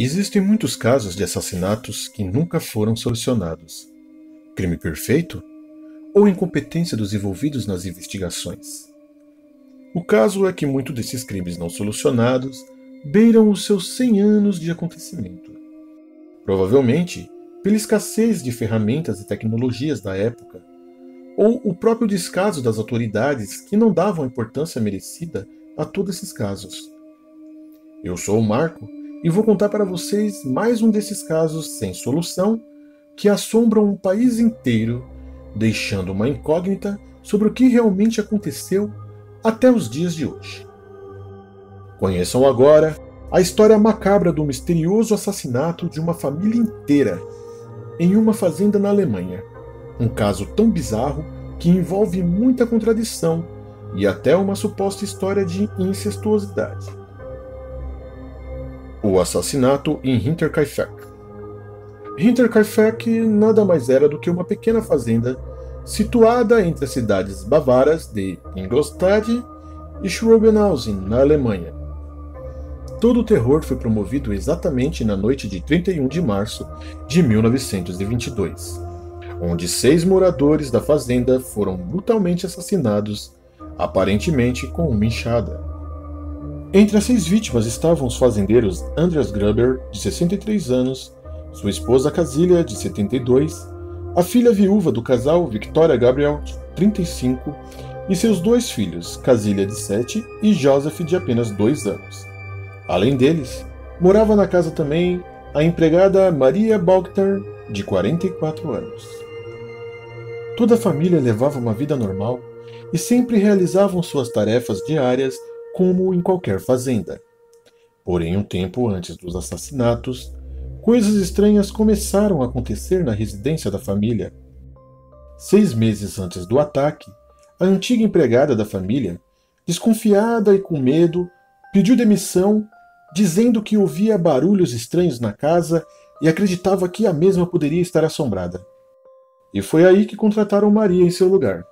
Existem muitos casos de assassinatos que nunca foram solucionados. Crime perfeito? Ou incompetência dos envolvidos nas investigações? O caso é que muitos desses crimes não solucionados beiram os seus 100 anos de acontecimento. Provavelmente pela escassez de ferramentas e tecnologias da época, ou o próprio descaso das autoridades que não davam a importância merecida a todos esses casos. Eu sou o Marco e vou contar para vocês mais um desses casos sem solução que assombram um país inteiro, deixando uma incógnita sobre o que realmente aconteceu até os dias de hoje. Conheçam agora a história macabra do misterioso assassinato de uma família inteira em uma fazenda na Alemanha. Um caso tão bizarro que envolve muita contradição e até uma suposta história de incestuosidade. O assassinato em Hinterkaifeck. Hinterkaifeck nada mais era do que uma pequena fazenda situada entre as cidades bavaras de Ingolstadt e Schrobenhausen, na Alemanha. Todo o terror foi promovido exatamente na noite de 31 de março de 1922, onde seis moradores da fazenda foram brutalmente assassinados, aparentemente com uma enxada. Entre as seis vítimas estavam os fazendeiros Andreas Gruber, de 63 anos, sua esposa Casília, de 72, a filha viúva do casal, Victoria Gabriel, de 35, e seus dois filhos, Casília, de 7, e Joseph, de apenas 2 anos. Além deles, morava na casa também a empregada Maria Balkter, de 44 anos. Toda a família levava uma vida normal e sempre realizavam suas tarefas diárias como em qualquer fazenda. Porém, um tempo antes dos assassinatos, coisas estranhas começaram a acontecer na residência da família. Seis meses antes do ataque, a antiga empregada da família, desconfiada e com medo, pediu demissão, dizendo que ouvia barulhos estranhos na casa e acreditava que a mesma poderia estar assombrada. E foi aí que contrataram Maria em seu lugar.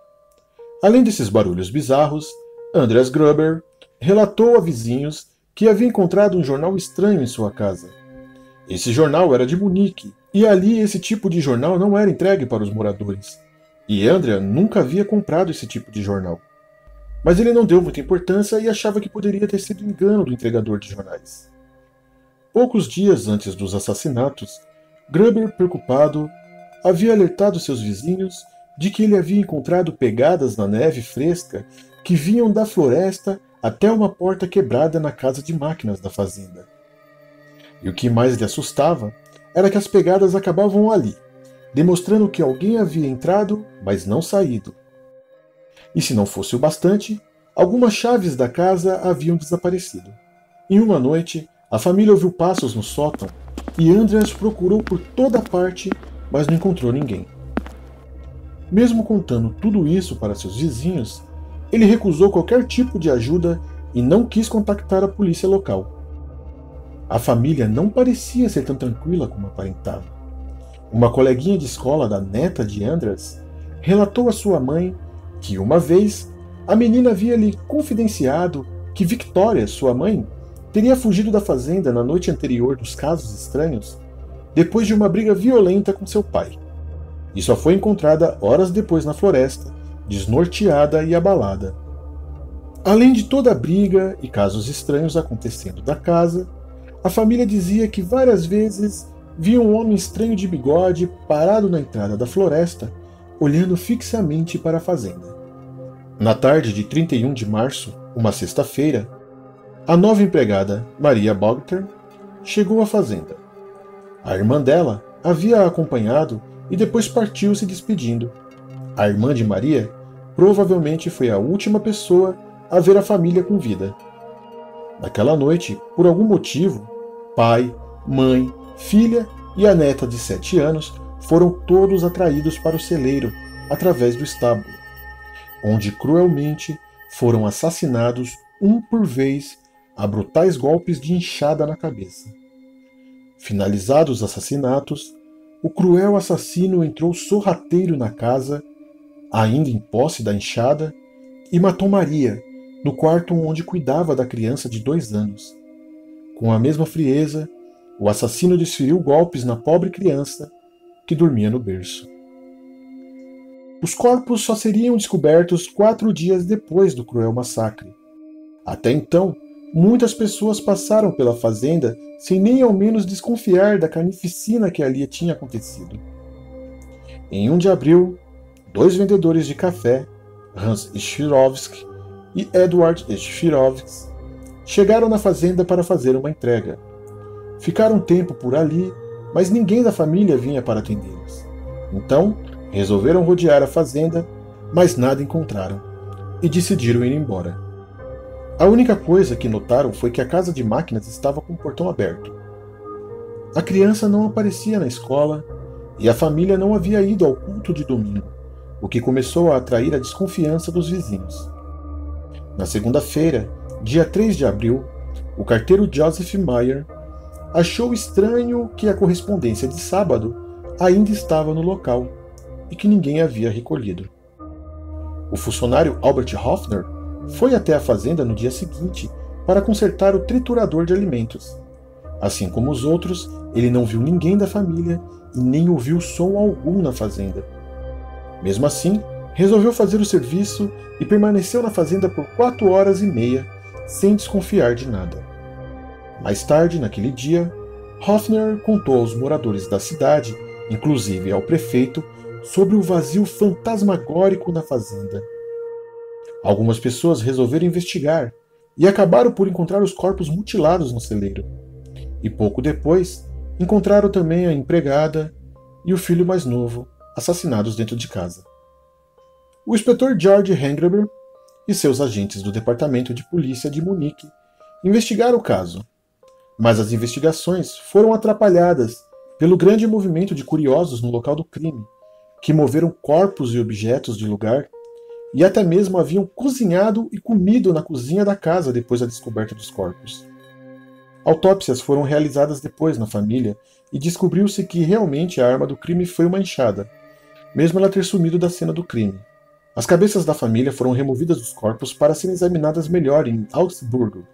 Além desses barulhos bizarros, Andreas Gruber relatou a vizinhos que havia encontrado um jornal estranho em sua casa. Esse jornal era de Munique, e ali esse tipo de jornal não era entregue para os moradores. E Andrea nunca havia comprado esse tipo de jornal. Mas ele não deu muita importância e achava que poderia ter sido engano do entregador de jornais. Poucos dias antes dos assassinatos, Gruber, preocupado, havia alertado seus vizinhos de que ele havia encontrado pegadas na neve fresca que vinham da floresta até uma porta quebrada na casa de máquinas da fazenda. E o que mais lhe assustava era que as pegadas acabavam ali, demonstrando que alguém havia entrado, mas não saído. E se não fosse o bastante, algumas chaves da casa haviam desaparecido. Em uma noite, a família ouviu passos no sótão e Andreas procurou por toda parte, mas não encontrou ninguém. Mesmo contando tudo isso para seus vizinhos, ele recusou qualquer tipo de ajuda e não quis contactar a polícia local. A família não parecia ser tão tranquila como aparentava. Uma coleguinha de escola da neta de Andras relatou à sua mãe que uma vez a menina havia lhe confidenciado que Victoria, sua mãe, teria fugido da fazenda na noite anterior dos casos estranhos depois de uma briga violenta com seu pai. E só foi encontrada horas depois na floresta, desnorteada e abalada. Além de toda a briga e casos estranhos acontecendo da casa, a família dizia que várias vezes via um homem estranho de bigode parado na entrada da floresta, olhando fixamente para a fazenda. Na tarde de 31 de março, uma sexta-feira, a nova empregada, Maria Bogter, chegou à fazenda. A irmã dela havia a acompanhado e depois partiu se despedindo. A irmã de Maria provavelmente foi a última pessoa a ver a família com vida. Naquela noite, por algum motivo, pai, mãe, filha e a neta de sete anos foram todos atraídos para o celeiro através do estábulo, onde cruelmente foram assassinados um por vez a brutais golpes de enxada na cabeça. Finalizados os assassinatos, o cruel assassino entrou sorrateiro na casa ainda em posse da enxada, e matou Maria, no quarto onde cuidava da criança de dois anos. Com a mesma frieza, o assassino desferiu golpes na pobre criança que dormia no berço. Os corpos só seriam descobertos quatro dias depois do cruel massacre. Até então, muitas pessoas passaram pela fazenda sem nem ao menos desconfiar da carnificina que ali tinha acontecido. Em 1 de abril, dois vendedores de café, Hans Shirovsky e Edward Shirovsky, chegaram na fazenda para fazer uma entrega. Ficaram um tempo por ali, mas ninguém da família vinha para atendê-los. Então, resolveram rodear a fazenda, mas nada encontraram e decidiram ir embora. A única coisa que notaram foi que a casa de máquinas estava com o portão aberto. A criança não aparecia na escola e a família não havia ido ao culto de domingo, o que começou a atrair a desconfiança dos vizinhos. Na segunda-feira, dia 3 de abril, o carteiro Joseph Meyer achou estranho que a correspondência de sábado ainda estava no local e que ninguém havia recolhido. O funcionário Albert Hoffner foi até a fazenda no dia seguinte para consertar o triturador de alimentos. Assim como os outros, ele não viu ninguém da família e nem ouviu som algum na fazenda. Mesmo assim, resolveu fazer o serviço e permaneceu na fazenda por quatro horas e meia, sem desconfiar de nada. Mais tarde, naquele dia, Hoffner contou aos moradores da cidade, inclusive ao prefeito, sobre o vazio fantasmagórico na fazenda. Algumas pessoas resolveram investigar e acabaram por encontrar os corpos mutilados no celeiro. E pouco depois, encontraram também a empregada e o filho mais novo assassinados dentro de casa. O inspetor George Hengreber e seus agentes do Departamento de Polícia de Munique investigaram o caso, mas as investigações foram atrapalhadas pelo grande movimento de curiosos no local do crime, que moveram corpos e objetos de lugar e até mesmo haviam cozinhado e comido na cozinha da casa depois da descoberta dos corpos. Autópsias foram realizadas depois na família e descobriu-se que realmente a arma do crime foi uma enxada, mesmo ela ter sumido da cena do crime. As cabeças da família foram removidas dos corpos para serem examinadas melhor em Augsburgo,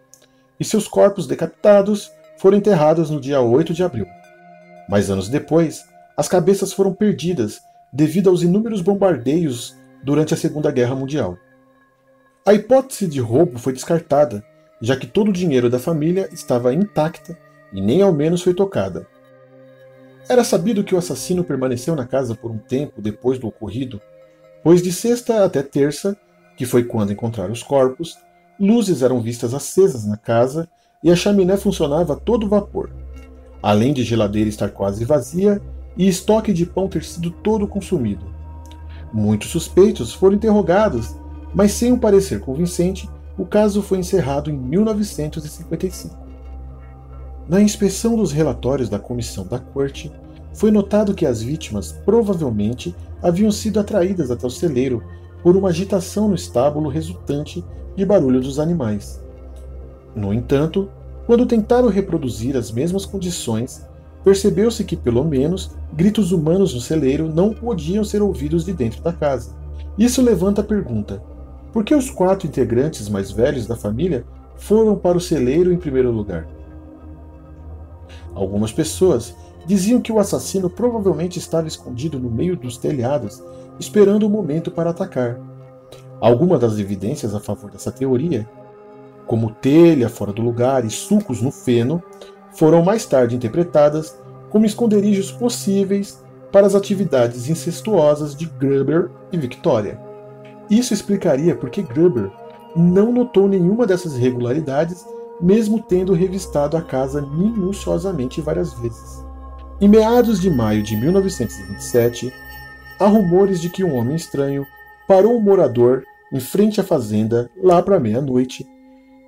e seus corpos decapitados foram enterrados no dia 8 de abril. Mas anos depois, as cabeças foram perdidas devido aos inúmeros bombardeios durante a Segunda Guerra Mundial. A hipótese de roubo foi descartada já que todo o dinheiro da família estava intacta e nem ao menos foi tocada. Era sabido que o assassino permaneceu na casa por um tempo depois do ocorrido, pois de sexta até terça, que foi quando encontraram os corpos, luzes eram vistas acesas na casa e a chaminé funcionava a todo vapor, além de geladeira estar quase vazia e estoque de pão ter sido todo consumido. Muitos suspeitos foram interrogados, mas sem um parecer convincente, o caso foi encerrado em 1955. Na inspeção dos relatórios da comissão da corte, foi notado que as vítimas provavelmente haviam sido atraídas até o celeiro por uma agitação no estábulo resultante de barulho dos animais. No entanto, quando tentaram reproduzir as mesmas condições, percebeu-se que, pelo menos, gritos humanos no celeiro não podiam ser ouvidos de dentro da casa. Isso levanta a pergunta: por que os quatro integrantes mais velhos da família foram para o celeiro em primeiro lugar? Algumas pessoas diziam que o assassino provavelmente estava escondido no meio dos telhados, esperando o momento para atacar. Algumas das evidências a favor dessa teoria, como telha fora do lugar e sucos no feno, foram mais tarde interpretadas como esconderijos possíveis para as atividades incestuosas de Gruber e Victoria. Isso explicaria por que Gruber não notou nenhuma dessas irregularidades, mesmo tendo revistado a casa minuciosamente várias vezes. Em meados de maio de 1927, há rumores de que um homem estranho parou um morador em frente à fazenda lá para meia-noite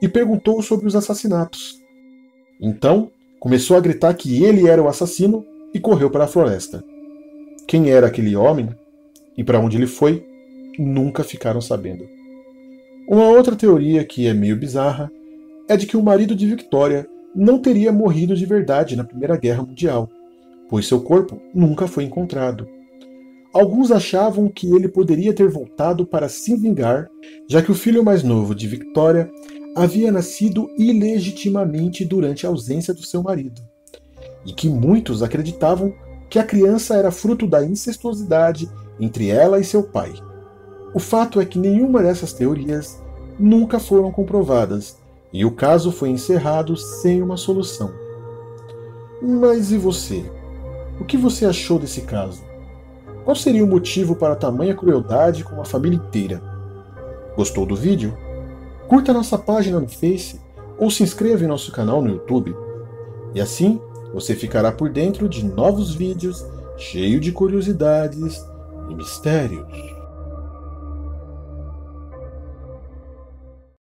e perguntou sobre os assassinatos. Então, começou a gritar que ele era o assassino e correu para a floresta. Quem era aquele homem e para onde ele foi, nunca ficaram sabendo. Uma outra teoria que é meio bizarra é de que o marido de Victoria não teria morrido de verdade na Primeira Guerra Mundial, pois seu corpo nunca foi encontrado. Alguns achavam que ele poderia ter voltado para se vingar, já que o filho mais novo de Victoria havia nascido ilegitimamente durante a ausência do seu marido. e que muitos acreditavam que a criança era fruto da incestuosidade entre ela e seu pai. O fato é que nenhuma dessas teorias nunca foram comprovadas e o caso foi encerrado sem uma solução. Mas e você? O que você achou desse caso? Qual seria o motivo para tamanha crueldade com a família inteira? Gostou do vídeo? Curta nossa página no Face ou se inscreva em nosso canal no YouTube. E assim você ficará por dentro de novos vídeos cheios de curiosidades e mistérios.